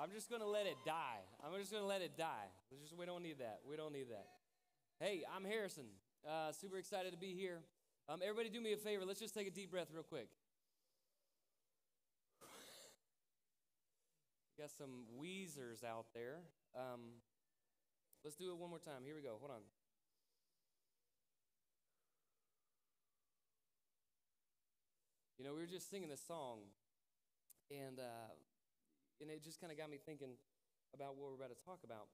I'm just going to let it die. I'm just going to let it die. Just, we don't need that. We don't need that. Hey, I'm Harrison. Uh, super excited to be here. Um, everybody, do me a favor. Let's just take a deep breath, real quick. Got some Weezers out there. Um, let's do it one more time. Here we go. Hold on. You know, we were just singing this song, and uh, and it just kind of got me thinking about what we're about to talk about.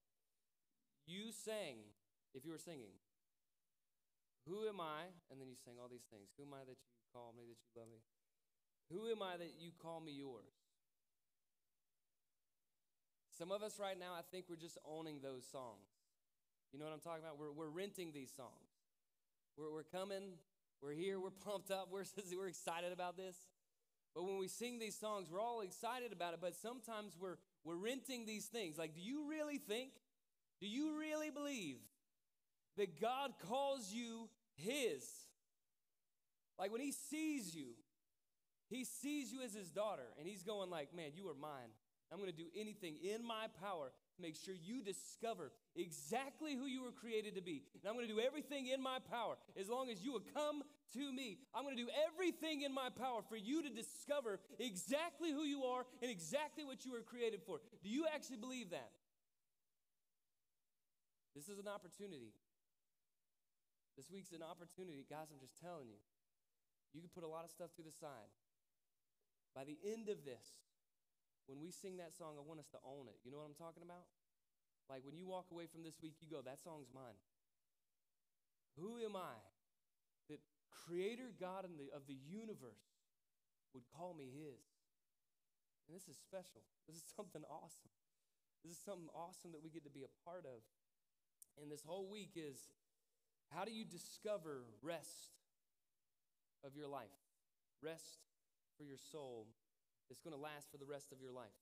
You sang, if you were singing, Who am I? And then you sang all these things. Who am I that you call me, that you love me? Who am I that you call me yours? Some of us right now, I think we're just owning those songs. You know what I'm talking about? We're, we're renting these songs. We're, we're coming, we're here, we're pumped up, we're, we're excited about this. But when we sing these songs, we're all excited about it, but sometimes we're, we're renting these things. Like, do you really think, do you really believe that God calls you His? Like, when He sees you, He sees you as His daughter, and He's going like, man, you are mine. I'm going to do anything in my power make sure you discover exactly who you were created to be. And I'm going to do everything in my power as long as you will come to me. I'm going to do everything in my power for you to discover exactly who you are and exactly what you were created for. Do you actually believe that? This is an opportunity. This week's an opportunity. Guys, I'm just telling you. You can put a lot of stuff to the side. By the end of this, when we sing that song, I want us to own it. You know what I'm talking about? Like when you walk away from this week, you go, that song's mine. Who am I that Creator God the, of the universe would call me His? And this is special. This is something awesome. This is something awesome that we get to be a part of. And this whole week is how do you discover rest of your life? Rest for your soul it's going to last for the rest of your life.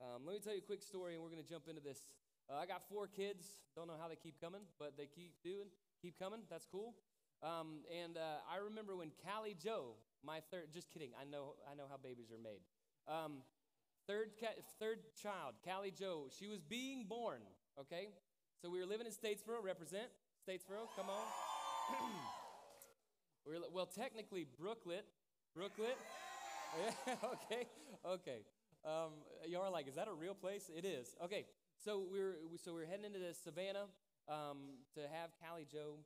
Um, let me tell you a quick story, and we're going to jump into this. Uh, I got four kids. Don't know how they keep coming, but they keep doing, keep coming. That's cool. Um, and uh, I remember when Callie Joe, my third, just kidding. I know, I know how babies are made. Um, third, third child, Callie Joe, she was being born. Okay, so we were living in Statesboro. Represent Statesboro. Come on. we are well, technically Brooklet. Brooklet. okay, okay. Um, you are like, is that a real place? It is. Okay, so we're so we're heading into the Savannah um, to have Callie Joe,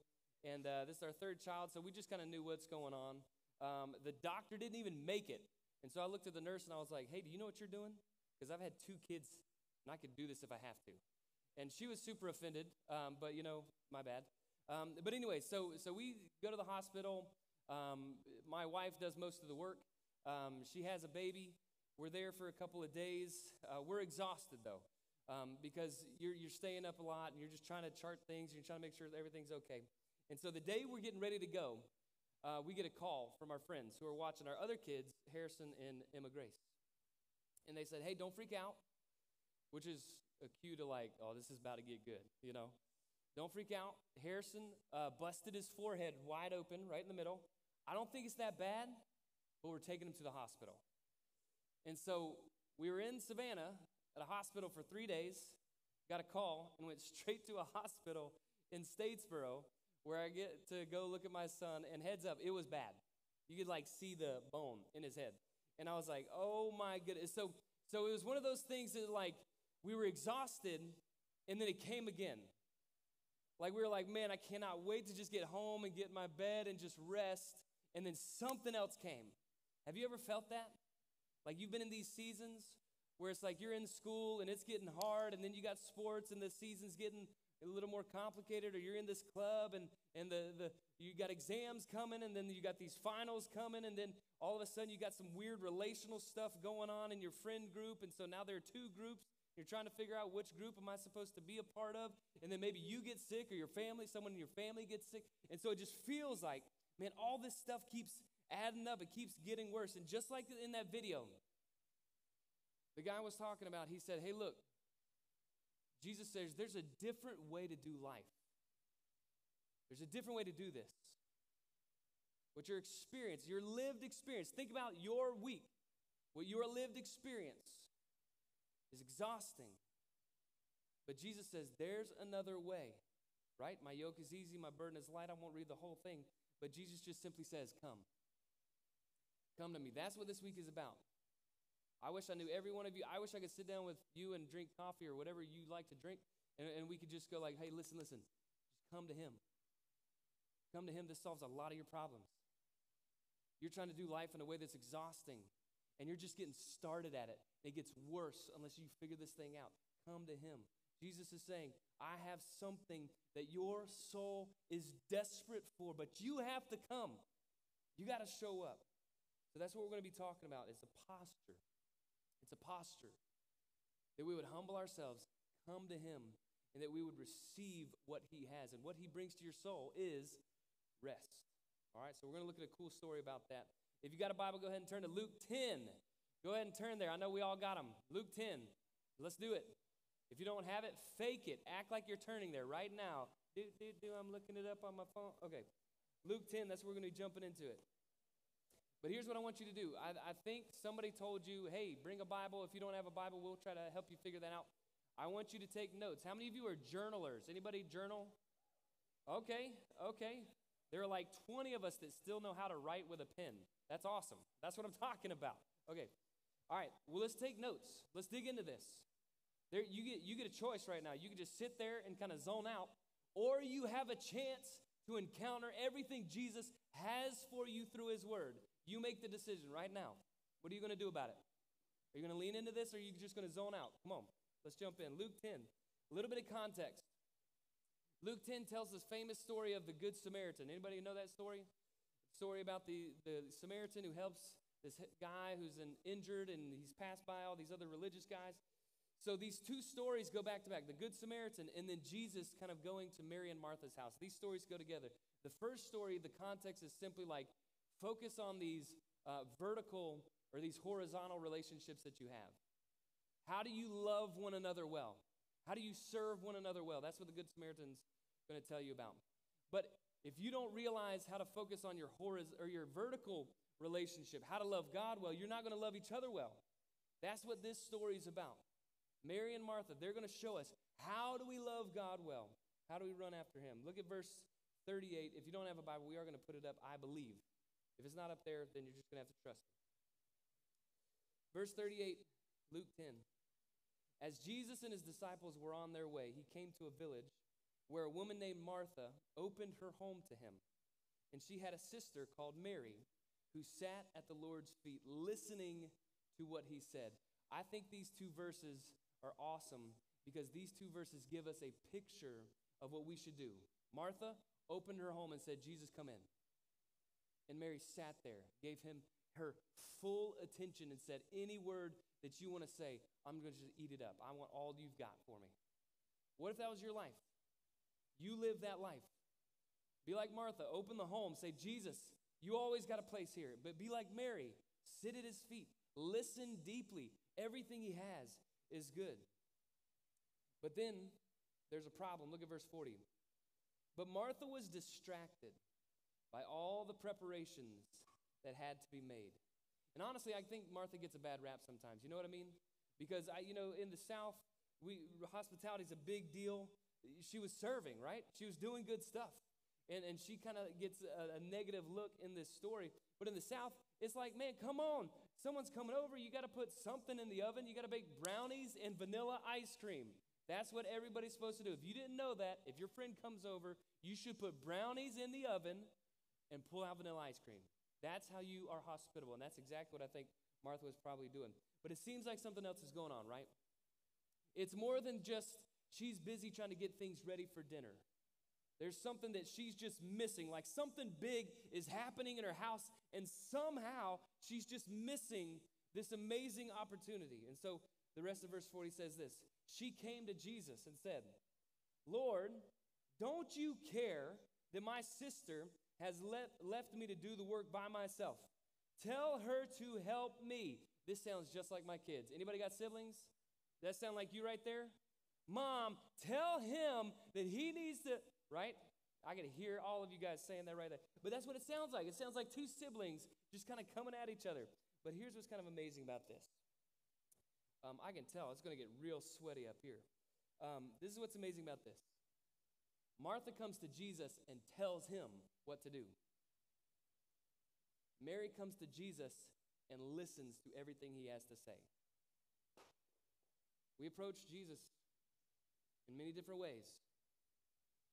and uh, this is our third child. So we just kind of knew what's going on. Um, the doctor didn't even make it, and so I looked at the nurse and I was like, "Hey, do you know what you're doing? Because I've had two kids, and I could do this if I have to." And she was super offended, um, but you know, my bad. Um, but anyway, so so we go to the hospital. Um, my wife does most of the work. Um, she has a baby. We're there for a couple of days. Uh, we're exhausted though, um, because you're, you're staying up a lot and you're just trying to chart things. And you're trying to make sure everything's okay. And so the day we're getting ready to go, uh, we get a call from our friends who are watching our other kids, Harrison and Emma Grace. And they said, hey, don't freak out, which is a cue to like, oh, this is about to get good, you know? Don't freak out. Harrison uh, busted his forehead wide open right in the middle. I don't think it's that bad but we're taking him to the hospital. And so we were in Savannah at a hospital for three days, got a call, and went straight to a hospital in Statesboro where I get to go look at my son. And heads up, it was bad. You could like see the bone in his head. And I was like, oh my goodness. So, so it was one of those things that like we were exhausted and then it came again. Like we were like, man, I cannot wait to just get home and get in my bed and just rest. And then something else came. Have you ever felt that? Like you've been in these seasons where it's like you're in school and it's getting hard, and then you got sports and the season's getting a little more complicated, or you're in this club and, and the, the you got exams coming, and then you got these finals coming, and then all of a sudden you got some weird relational stuff going on in your friend group, and so now there are two groups. You're trying to figure out which group am I supposed to be a part of, and then maybe you get sick or your family, someone in your family gets sick, and so it just feels like, man, all this stuff keeps adding up. It keeps getting worse. And just like in that video, the guy was talking about, he said, Hey, look, Jesus says there's a different way to do life. There's a different way to do this. What your experience, your lived experience, think about your week, what your lived experience. is exhausting. But Jesus says, There's another way, right? My yoke is easy, my burden is light. I won't read the whole thing, but Jesus just simply says, Come. Come to me. That's what this week is about. I wish I knew every one of you. I wish I could sit down with you and drink coffee or whatever you like to drink, and, and we could just go like, hey, listen, listen. Just come to him. Come to him. This solves a lot of your problems. You're trying to do life in a way that's exhausting, and you're just getting started at it. It gets worse unless you figure this thing out. Come to him. Jesus is saying, I have something that your soul is desperate for, but you have to come. You got to show up. That's what we're going to be talking about. It's a posture. It's a posture that we would humble ourselves, come to Him, and that we would receive what He has. And what He brings to your soul is rest. All right, so we're going to look at a cool story about that. If you got a Bible, go ahead and turn to Luke 10. Go ahead and turn there. I know we all got them. Luke 10. Let's do it. If you don't have it, fake it. Act like you're turning there right now. Do, do, do. I'm looking it up on my phone. Okay. Luke 10, that's where we're going to be jumping into it. But here's what I want you to do. I, I think somebody told you, hey, bring a Bible. If you don't have a Bible, we'll try to help you figure that out. I want you to take notes. How many of you are journalers? Anybody journal? Okay, okay. There are like 20 of us that still know how to write with a pen. That's awesome. That's what I'm talking about. Okay. All right. Well, let's take notes. Let's dig into this. There, you get you get a choice right now. You can just sit there and kind of zone out, or you have a chance to encounter everything Jesus has for you through His Word. You make the decision right now. What are you going to do about it? Are you going to lean into this or are you just going to zone out? Come on, let's jump in. Luke 10, a little bit of context. Luke 10 tells this famous story of the Good Samaritan. Anybody know that story? Story about the, the Samaritan who helps this guy who's an injured and he's passed by all these other religious guys. So these two stories go back to back the Good Samaritan and then Jesus kind of going to Mary and Martha's house. These stories go together. The first story, the context is simply like Focus on these uh, vertical or these horizontal relationships that you have. How do you love one another well? How do you serve one another well? That's what the Good Samaritan's going to tell you about. But if you don't realize how to focus on your horiz- or your vertical relationship, how to love God well, you're not going to love each other well. That's what this story is about. Mary and Martha, they're going to show us how do we love God well? How do we run after him? Look at verse 38. If you don't have a Bible, we are going to put it up. I believe. If it's not up there, then you're just going to have to trust me. Verse 38, Luke 10. As Jesus and his disciples were on their way, he came to a village where a woman named Martha opened her home to him. And she had a sister called Mary who sat at the Lord's feet listening to what he said. I think these two verses are awesome because these two verses give us a picture of what we should do. Martha opened her home and said, Jesus, come in. And Mary sat there, gave him her full attention, and said, Any word that you want to say, I'm going to just eat it up. I want all you've got for me. What if that was your life? You live that life. Be like Martha, open the home, say, Jesus, you always got a place here. But be like Mary, sit at his feet, listen deeply. Everything he has is good. But then there's a problem. Look at verse 40. But Martha was distracted by all the preparations that had to be made. And honestly, I think Martha gets a bad rap sometimes. You know what I mean? Because I, you know, in the South, we hospitality is a big deal. She was serving, right? She was doing good stuff. And, and she kind of gets a, a negative look in this story. But in the South, it's like, man, come on. Someone's coming over. You got to put something in the oven. You got to bake brownies and vanilla ice cream. That's what everybody's supposed to do. If you didn't know that, if your friend comes over, you should put brownies in the oven and pull out vanilla ice cream. That's how you are hospitable. And that's exactly what I think Martha was probably doing. But it seems like something else is going on, right? It's more than just she's busy trying to get things ready for dinner. There's something that she's just missing, like something big is happening in her house, and somehow she's just missing this amazing opportunity. And so the rest of verse 40 says this She came to Jesus and said, Lord, don't you care that my sister has left, left me to do the work by myself. Tell her to help me. This sounds just like my kids. Anybody got siblings? Does that sound like you right there? Mom, tell him that he needs to, right? I to hear all of you guys saying that right there. But that's what it sounds like. It sounds like two siblings just kind of coming at each other. But here's what's kind of amazing about this Um, I can tell it's going to get real sweaty up here. Um, this is what's amazing about this Martha comes to Jesus and tells him what to do. Mary comes to Jesus and listens to everything he has to say. We approach Jesus in many different ways.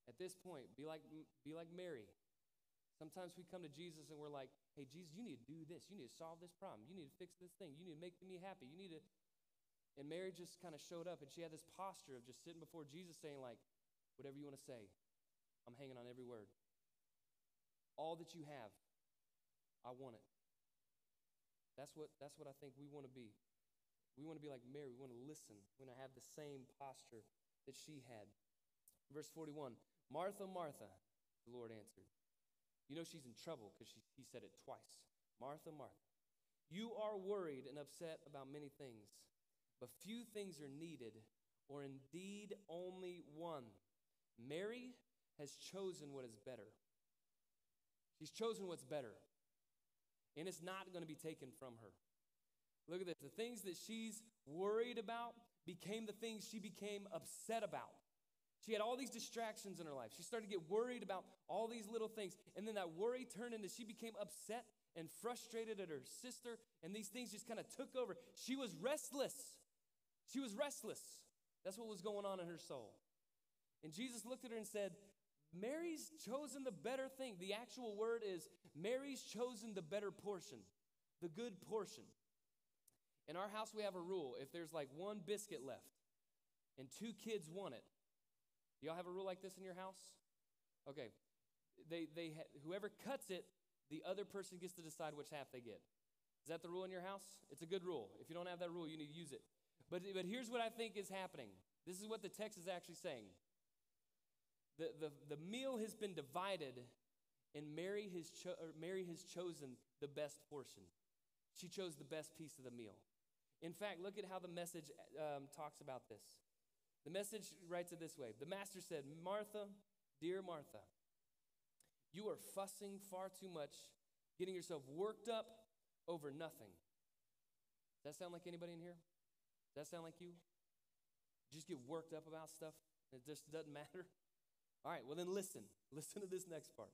At this point, be like, be like Mary. Sometimes we come to Jesus and we're like, hey, Jesus, you need to do this. You need to solve this problem. You need to fix this thing. You need to make me happy. You need to. And Mary just kind of showed up and she had this posture of just sitting before Jesus saying, like, whatever you want to say, I'm hanging on every word. All that you have, I want it. That's what, that's what I think we want to be. We want to be like Mary. We want to listen. We want to have the same posture that she had. Verse 41 Martha, Martha, the Lord answered. You know she's in trouble because he said it twice. Martha, Martha, you are worried and upset about many things, but few things are needed, or indeed only one. Mary has chosen what is better. She's chosen what's better, and it's not going to be taken from her. Look at this. The things that she's worried about became the things she became upset about. She had all these distractions in her life. She started to get worried about all these little things. And then that worry turned into she became upset and frustrated at her sister, and these things just kind of took over. She was restless. She was restless. That's what was going on in her soul. And Jesus looked at her and said, Mary's chosen the better thing. The actual word is Mary's chosen the better portion, the good portion. In our house, we have a rule if there's like one biscuit left and two kids want it, do y'all have a rule like this in your house? Okay. They, they ha- whoever cuts it, the other person gets to decide which half they get. Is that the rule in your house? It's a good rule. If you don't have that rule, you need to use it. But, but here's what I think is happening. This is what the text is actually saying. The, the, the meal has been divided, and Mary has, cho- Mary has chosen the best portion. She chose the best piece of the meal. In fact, look at how the message um, talks about this. The message writes it this way The master said, Martha, dear Martha, you are fussing far too much, getting yourself worked up over nothing. Does that sound like anybody in here? Does that sound like you? you just get worked up about stuff it just doesn't matter? All right, well then listen. Listen to this next part.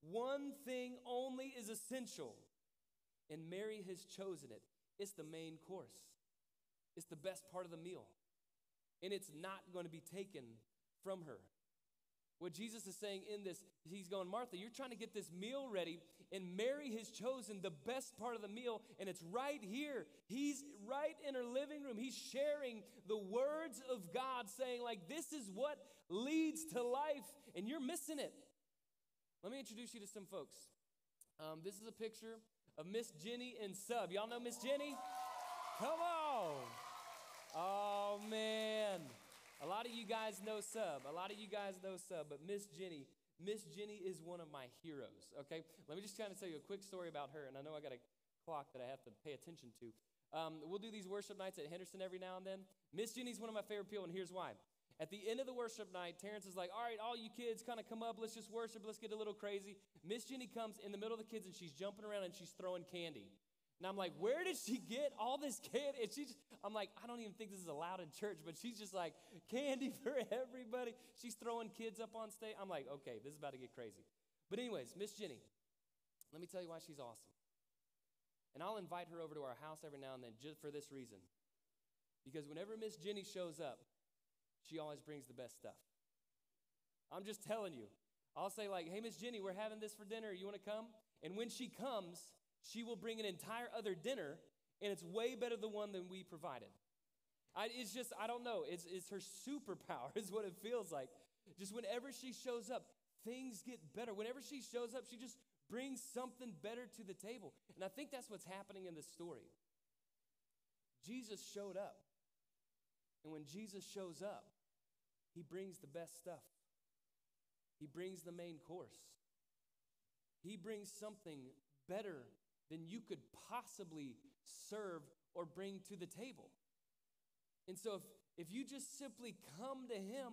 One thing only is essential, and Mary has chosen it. It's the main course, it's the best part of the meal and it's not going to be taken from her. What Jesus is saying in this, he's going, Martha, you're trying to get this meal ready, and Mary has chosen the best part of the meal, and it's right here. He's right in her living room. He's sharing the words of God, saying, like, this is what leads to life, and you're missing it. Let me introduce you to some folks. Um, this is a picture of Miss Jenny and Sub. Y'all know Miss Jenny? Come on. Oh, man. A lot of you guys know Sub. A lot of you guys know Sub, but Miss Jenny, Miss Jenny is one of my heroes, okay? Let me just kind of tell you a quick story about her, and I know I got a clock that I have to pay attention to. Um, we'll do these worship nights at Henderson every now and then. Miss Jenny's one of my favorite people, and here's why. At the end of the worship night, Terrence is like, All right, all you kids kind of come up. Let's just worship. Let's get a little crazy. Miss Jenny comes in the middle of the kids and she's jumping around and she's throwing candy. And I'm like, where did she get all this candy? And she's, I'm like, I don't even think this is allowed in church, but she's just like, candy for everybody. She's throwing kids up on stage. I'm like, okay, this is about to get crazy. But, anyways, Miss Jenny, let me tell you why she's awesome. And I'll invite her over to our house every now and then just for this reason. Because whenever Miss Jenny shows up, she always brings the best stuff. I'm just telling you. I'll say, like, hey, Miss Jenny, we're having this for dinner. You want to come? And when she comes, she will bring an entire other dinner, and it's way better than the one than we provided. I, it's just, I don't know. It's, it's her superpower, is what it feels like. Just whenever she shows up, things get better. Whenever she shows up, she just brings something better to the table. And I think that's what's happening in this story. Jesus showed up. And when Jesus shows up, he brings the best stuff. He brings the main course. He brings something better than you could possibly serve or bring to the table. And so, if, if you just simply come to Him,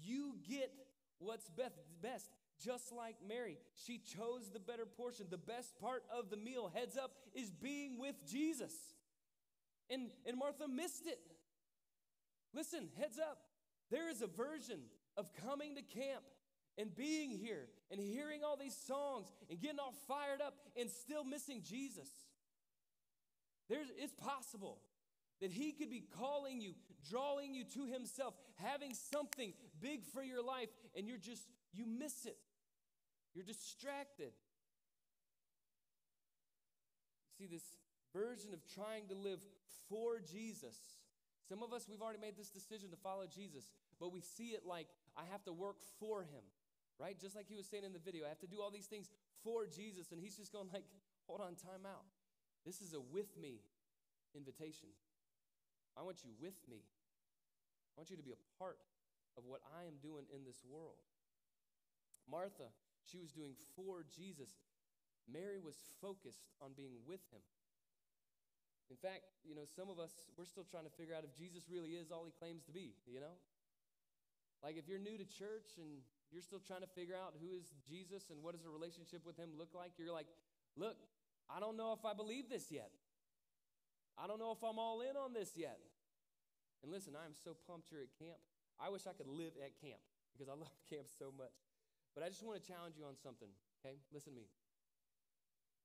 you get what's best. Best. Just like Mary, she chose the better portion. The best part of the meal, heads up, is being with Jesus. And, and Martha missed it. Listen, heads up. There is a version of coming to camp and being here and hearing all these songs and getting all fired up and still missing Jesus. There's, it's possible that He could be calling you, drawing you to Himself, having something big for your life, and you're just, you miss it. You're distracted. See, this version of trying to live for Jesus. Some of us, we've already made this decision to follow Jesus, but we see it like I have to work for Him, right? Just like he was saying in the video, I have to do all these things for Jesus, and He's just going like, hold on, time out. This is a with me invitation. I want you with me. I want you to be a part of what I am doing in this world. Martha, she was doing for Jesus. Mary was focused on being with him. In fact, you know, some of us, we're still trying to figure out if Jesus really is all he claims to be, you know? Like if you're new to church and you're still trying to figure out who is Jesus and what does a relationship with him look like, you're like, look, I don't know if I believe this yet. I don't know if I'm all in on this yet. And listen, I am so pumped you're at camp. I wish I could live at camp because I love camp so much. But I just want to challenge you on something, okay? Listen to me.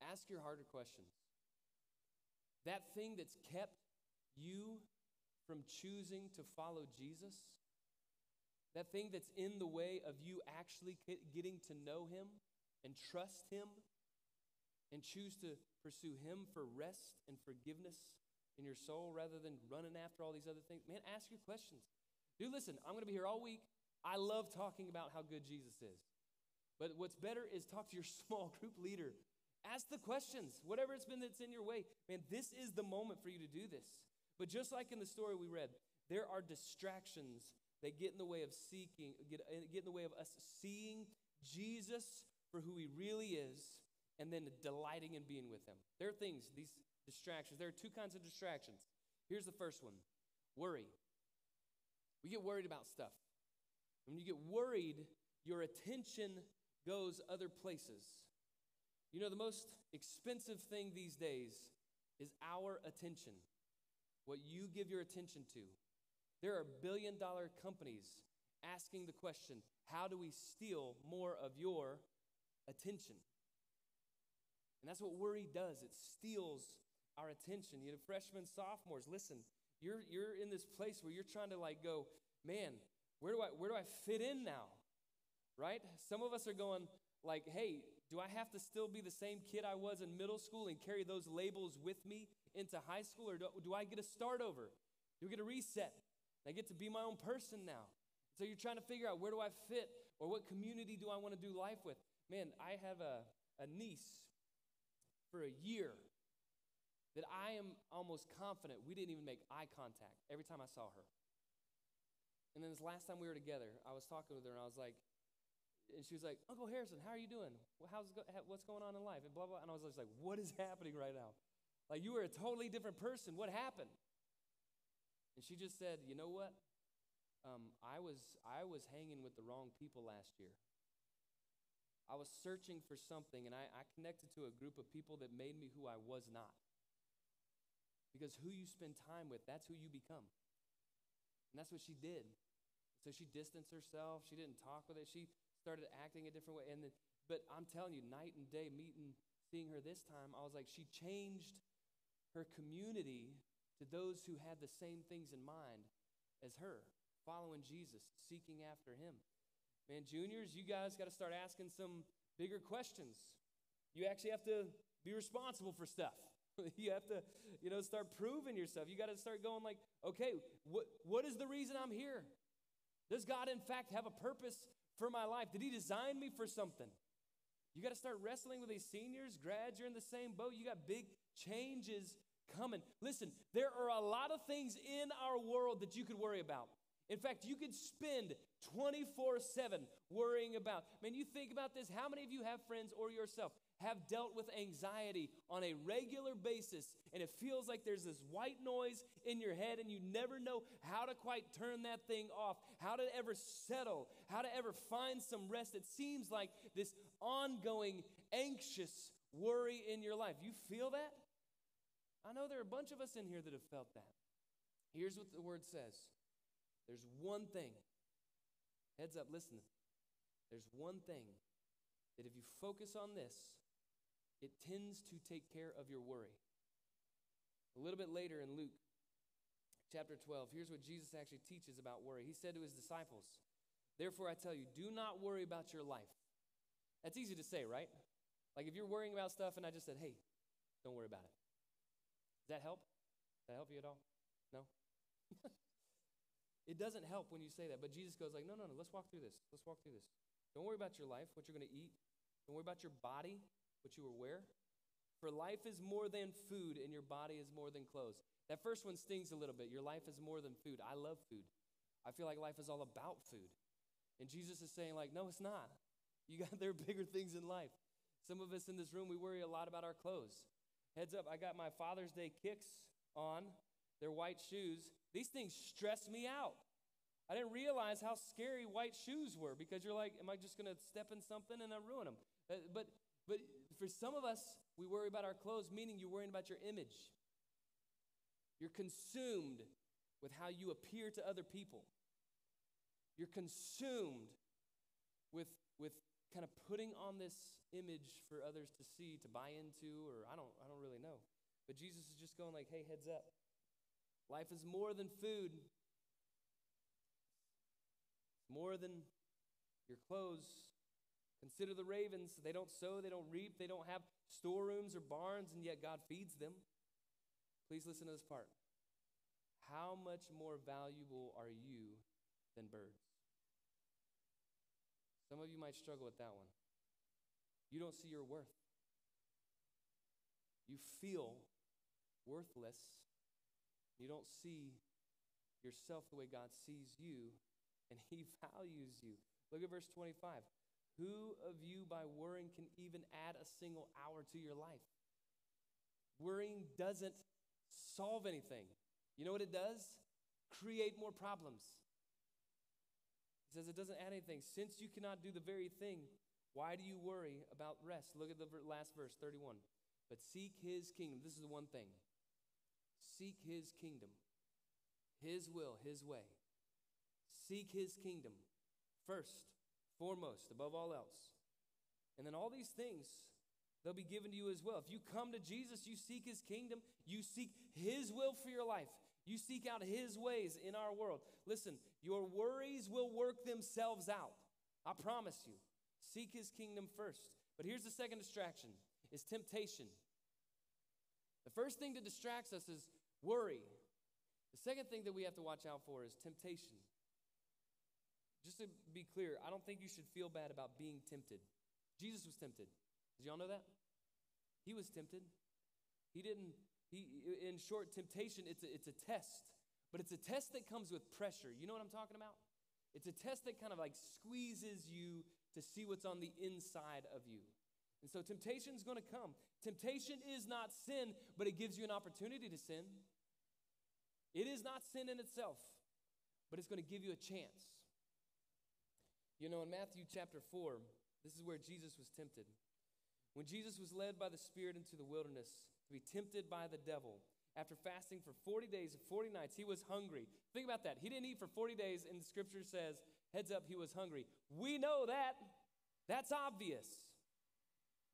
Ask your harder questions. That thing that's kept you from choosing to follow Jesus, that thing that's in the way of you actually getting to know Him and trust Him and choose to pursue Him for rest and forgiveness in your soul rather than running after all these other things, man, ask your questions. Dude, listen, I'm going to be here all week. I love talking about how good Jesus is. But what's better is talk to your small group leader Ask the questions, whatever it's been that's in your way. Man, this is the moment for you to do this. But just like in the story we read, there are distractions that get in the way of seeking, get, uh, get in the way of us seeing Jesus for who he really is and then delighting in being with him. There are things, these distractions. There are two kinds of distractions. Here's the first one worry. We get worried about stuff. When you get worried, your attention goes other places. You know, the most expensive thing these days is our attention, what you give your attention to. There are billion dollar companies asking the question how do we steal more of your attention? And that's what worry does it steals our attention. You know, freshmen, sophomores, listen, you're, you're in this place where you're trying to like go, man, where do I, where do I fit in now? Right? Some of us are going, like, hey, do I have to still be the same kid I was in middle school and carry those labels with me into high school? Or do, do I get a start over? Do I get a reset? I get to be my own person now. So you're trying to figure out where do I fit or what community do I want to do life with? Man, I have a, a niece for a year that I am almost confident we didn't even make eye contact every time I saw her. And then this last time we were together, I was talking with her and I was like, and she was like, Uncle Harrison, how are you doing? How's go- what's going on in life? And blah, blah. And I was just like, what is happening right now? Like, you were a totally different person. What happened? And she just said, you know what? Um, I, was, I was hanging with the wrong people last year. I was searching for something, and I, I connected to a group of people that made me who I was not. Because who you spend time with, that's who you become. And that's what she did. So she distanced herself. She didn't talk with it. She started acting a different way. And then, but I'm telling you, night and day, meeting, seeing her this time, I was like, she changed her community to those who had the same things in mind as her, following Jesus, seeking after him. Man, juniors, you guys got to start asking some bigger questions. You actually have to be responsible for stuff. you have to, you know, start proving yourself. You got to start going like, okay, what, what is the reason I'm here? Does God, in fact, have a purpose for my life? Did He design me for something? You got to start wrestling with these seniors, grads, you're in the same boat. You got big changes coming. Listen, there are a lot of things in our world that you could worry about. In fact, you could spend 24 7 worrying about. Man, you think about this. How many of you have friends or yourself have dealt with anxiety on a regular basis and it feels like there's this white noise in your head and you never know how to quite turn that thing off, how to ever settle, how to ever find some rest. It seems like this ongoing anxious worry in your life. You feel that? I know there are a bunch of us in here that have felt that. Here's what the word says there's one thing. Heads up, listen. There's one thing that if you focus on this, it tends to take care of your worry. A little bit later in Luke chapter 12, here's what Jesus actually teaches about worry. He said to his disciples, Therefore, I tell you, do not worry about your life. That's easy to say, right? Like if you're worrying about stuff and I just said, hey, don't worry about it. Does that help? Does that help you at all? No? it doesn't help when you say that, but Jesus goes like, no, no, no, let's walk through this. Let's walk through this. Don't worry about your life, what you're going to eat. Don't worry about your body, what you were wear. For life is more than food, and your body is more than clothes. That first one stings a little bit. Your life is more than food. I love food. I feel like life is all about food. And Jesus is saying, like, no, it's not. You got there bigger things in life. Some of us in this room, we worry a lot about our clothes. Heads up, I got my Father's Day kicks on. They're white shoes. These things stress me out. I didn't realize how scary white shoes were because you're like, am I just going to step in something and I ruin them? Uh, but, but for some of us, we worry about our clothes, meaning you're worrying about your image. You're consumed with how you appear to other people. You're consumed with, with kind of putting on this image for others to see, to buy into, or I don't, I don't really know. But Jesus is just going like, hey, heads up. Life is more than food. More than your clothes. Consider the ravens. They don't sow, they don't reap, they don't have storerooms or barns, and yet God feeds them. Please listen to this part. How much more valuable are you than birds? Some of you might struggle with that one. You don't see your worth. You feel worthless. You don't see yourself the way God sees you, and He values you. Look at verse 25. Who of you by worrying can even add a single hour to your life? Worrying doesn't solve anything. You know what it does? Create more problems. He says it doesn't add anything. Since you cannot do the very thing, why do you worry about rest? Look at the last verse, 31. But seek his kingdom. This is the one thing. Seek his kingdom, his will, his way. Seek his kingdom first, foremost, above all else. And then all these things, they'll be given to you as well. If you come to Jesus, you seek his kingdom, you seek his will for your life. You seek out His ways in our world. Listen, your worries will work themselves out. I promise you. Seek His kingdom first. But here's the second distraction is temptation. The first thing that distracts us is worry. The second thing that we have to watch out for is temptation. Just to be clear, I don't think you should feel bad about being tempted. Jesus was tempted. Did y'all know that? He was tempted. He didn't he, in short, temptation, it's a, it's a test, but it's a test that comes with pressure. You know what I'm talking about? It's a test that kind of like squeezes you to see what's on the inside of you. And so temptation is going to come. Temptation is not sin, but it gives you an opportunity to sin. It is not sin in itself, but it's going to give you a chance. You know, in Matthew chapter 4, this is where Jesus was tempted. When Jesus was led by the Spirit into the wilderness to be tempted by the devil. After fasting for 40 days and 40 nights, he was hungry. Think about that. He didn't eat for 40 days, and the scripture says, heads up, he was hungry. We know that. That's obvious.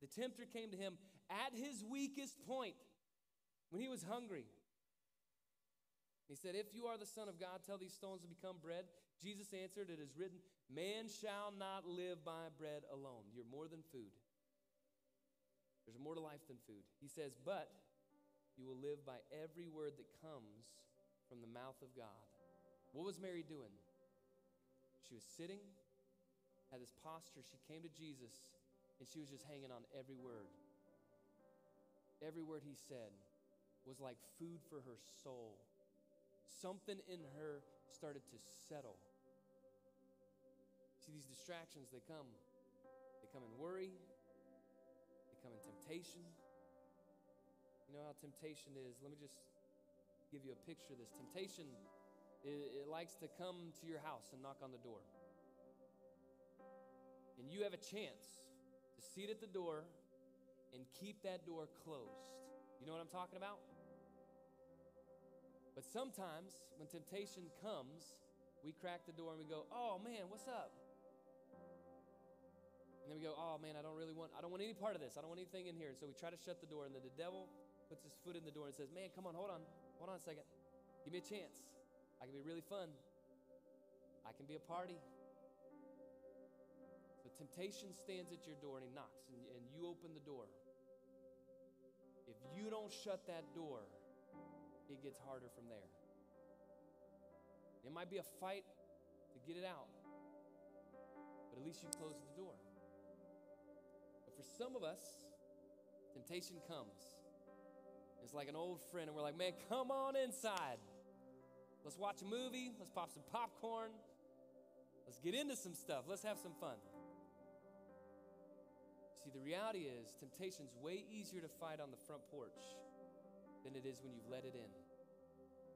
The tempter came to him at his weakest point when he was hungry. He said, If you are the Son of God, tell these stones to become bread. Jesus answered, It is written, Man shall not live by bread alone. You're more than food. There's more to life than food. He says, But you will live by every word that comes from the mouth of God. What was Mary doing? She was sitting, had this posture. She came to Jesus, and she was just hanging on every word. Every word he said was like food for her soul. Something in her started to settle. See, these distractions, they come. They come in worry, they come in temptation. You know how temptation is. Let me just give you a picture of this. Temptation, it, it likes to come to your house and knock on the door. And you have a chance to sit at the door and keep that door closed. You know what I'm talking about? But sometimes when temptation comes, we crack the door and we go, "Oh man, what's up?" And then we go, "Oh man, I don't really want I don't want any part of this. I don't want anything in here." And so we try to shut the door and then the devil puts his foot in the door and says, "Man, come on, hold on. Hold on a second. Give me a chance. I can be really fun. I can be a party." So temptation stands at your door and he knocks and, and you open the door. If you don't shut that door, it gets harder from there. It might be a fight to get it out, but at least you close the door. For some of us, temptation comes. It's like an old friend, and we're like, man, come on inside. Let's watch a movie. Let's pop some popcorn. Let's get into some stuff. Let's have some fun. See, the reality is, temptation's way easier to fight on the front porch than it is when you've let it in.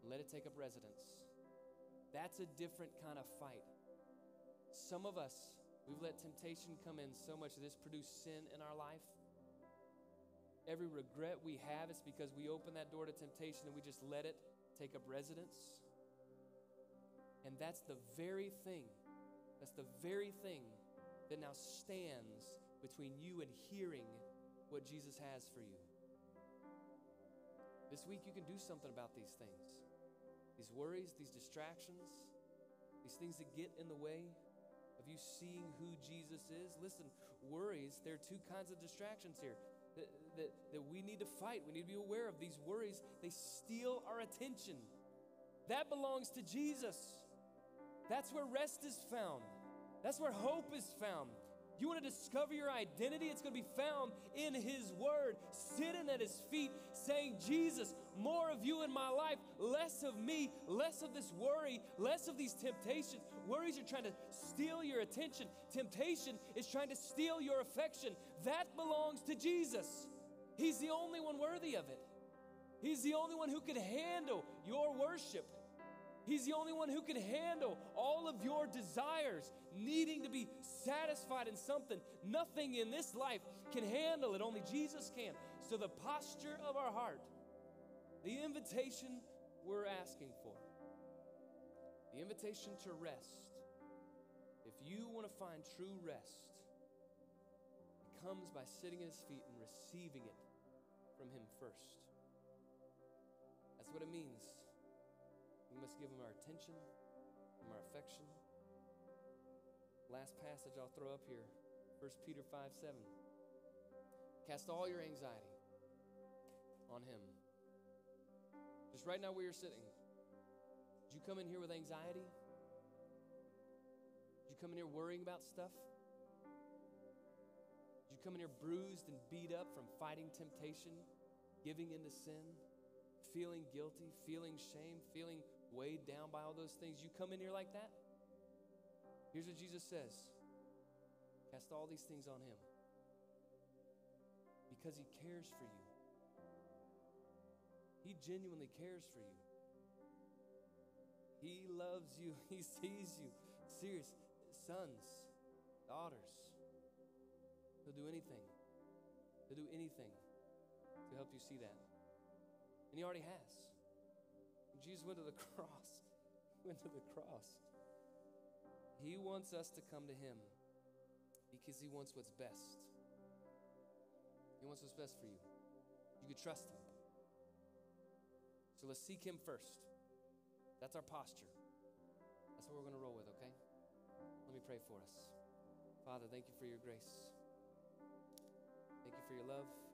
Let it take up residence. That's a different kind of fight. Some of us, we've let temptation come in so much that produced sin in our life. Every regret we have is because we open that door to temptation and we just let it take up residence. And that's the very thing, that's the very thing that now stands between you and hearing what Jesus has for you. This week, you can do something about these things these worries, these distractions, these things that get in the way of you seeing who Jesus is. Listen, worries, there are two kinds of distractions here that, that, that we need to fight. We need to be aware of. These worries, they steal our attention. That belongs to Jesus. That's where rest is found, that's where hope is found. You want to discover your identity? It's going to be found in His Word, sitting at His feet, saying, Jesus, more of you in my life, less of me, less of this worry, less of these temptations. Worries are trying to steal your attention, temptation is trying to steal your affection. That belongs to Jesus. He's the only one worthy of it. He's the only one who can handle your worship. He's the only one who can handle all of your desires, needing to be satisfied in something. Nothing in this life can handle it, only Jesus can. So, the posture of our heart, the invitation we're asking for, the invitation to rest, if you want to find true rest, it comes by sitting at His feet and receiving it from Him first. That's what it means we must give him our attention, our affection. Last passage I'll throw up here 1 Peter 5 7. Cast all your anxiety on him. Just right now where you're sitting. Did you come in here with anxiety? Did you come in here worrying about stuff? Did you come in here bruised and beat up from fighting temptation, giving into sin, feeling guilty, feeling shame, feeling weighed down by all those things, you come in here like that? Here's what Jesus says Cast all these things on Him because He cares for you. He genuinely cares for you. He loves you, He sees you. Serious. Sons, daughters, He'll do anything. He'll do anything to help you see that. And He already has. Jesus went to the cross. went to the cross. He wants us to come to Him because He wants what's best. He wants what's best for you. You can trust Him. So let's seek Him first. That's our posture. That's what we're going to roll with, okay? Let me pray for us. Father, thank you for your grace. Thank you for your love.